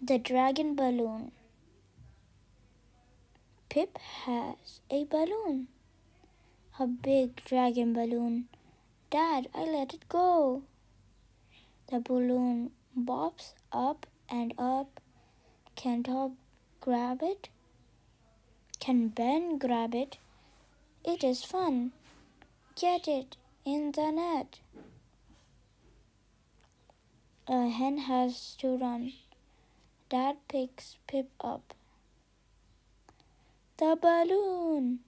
The Dragon Balloon Pip has a balloon. A big dragon balloon. Dad, I let it go. The balloon bobs up and up. Can Top grab it? Can Ben grab it? It is fun. Get it in the net. A hen has to run. Dad picks Pip up. The balloon!